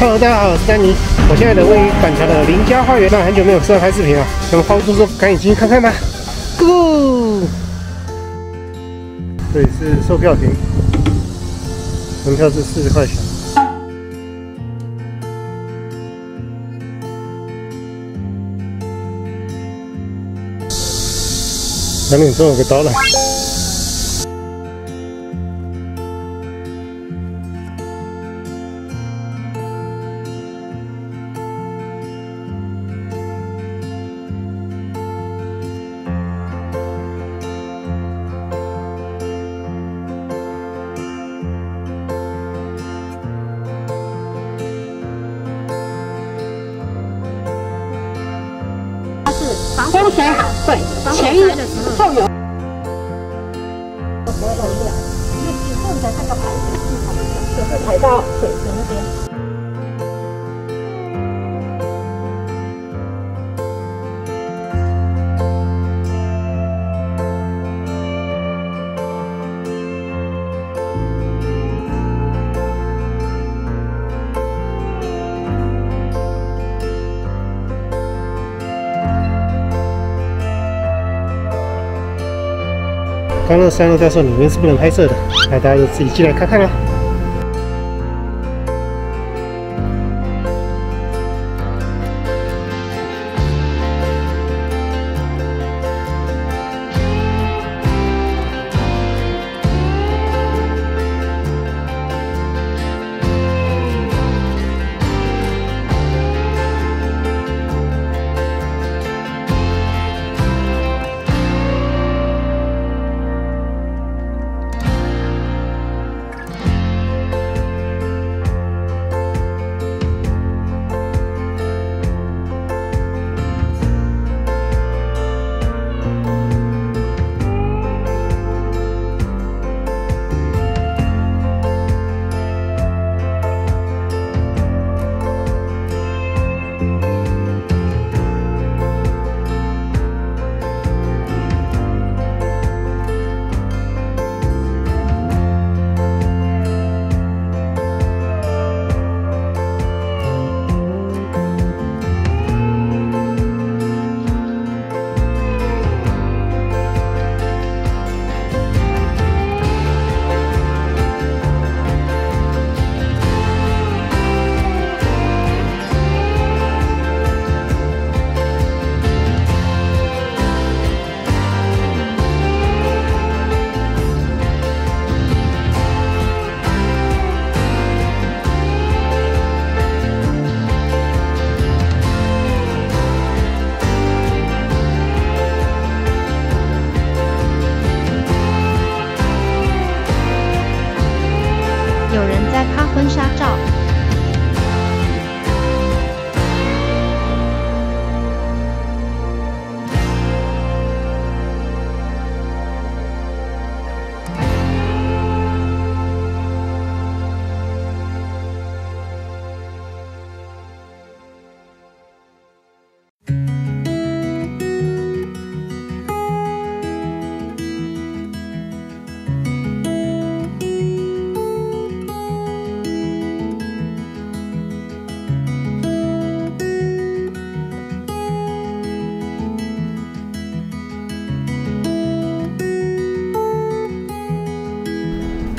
Hello，大家好，我是丹尼。我现在的位于板桥的林家花园，那很久没有出来拍视频了，那么话不多说，赶紧进去看看吧。Go！这里是售票亭，门票是四十块钱。那边总有个导览。风水好，对，前有后有。不要漏掉，你只顺着这个排水系统，就是排到水池那边。刚刚三楼在说里面是不能拍摄的，那大家就自己进来看看啊。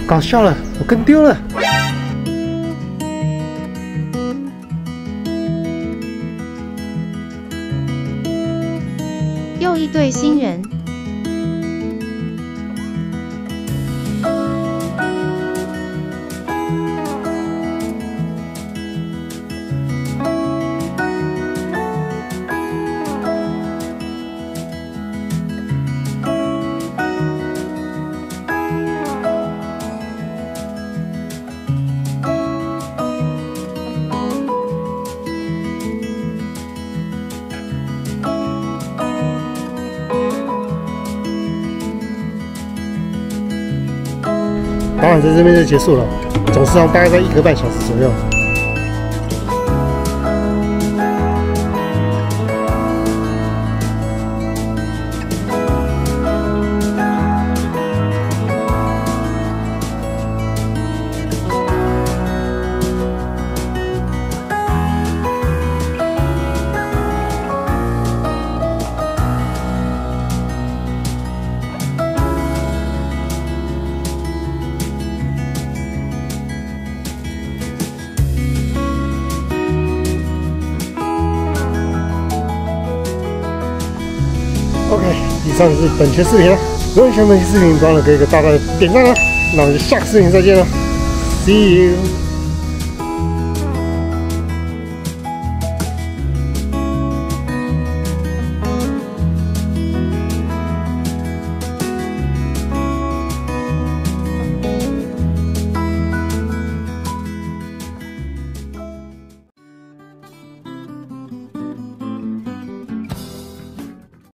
搞笑了，我跟丢了。又一对新人。导览在这边就结束了，总时长大概在一个半小时左右。OK，以上是本期视频了。如果喜欢本期视频，别忘了给一个大大的点赞哦。那我们就下个视频再见了，See you。